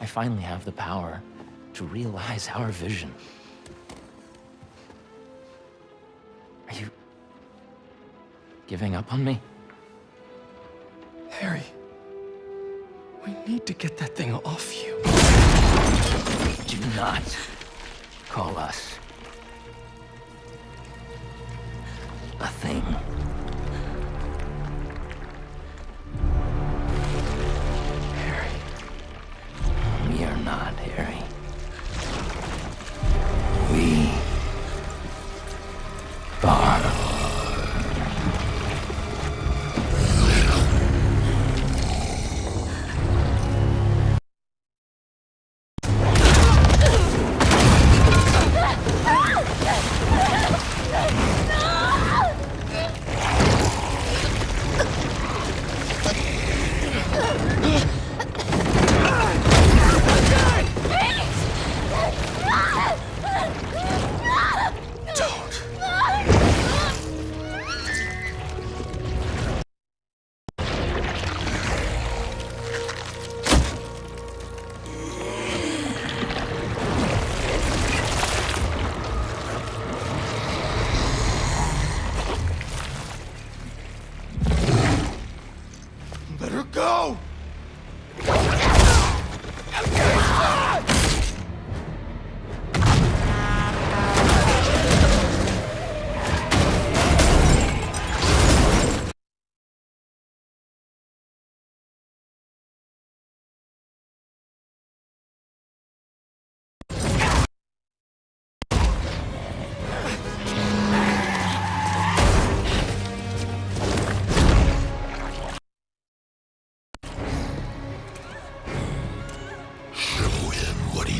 I finally have the power to realize our vision. Are you giving up on me? Harry, we need to get that thing off you. Do not call us a thing. Let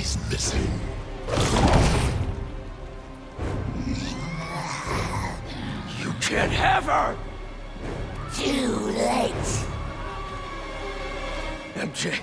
he's missing. You can't have her! Too late. MJ,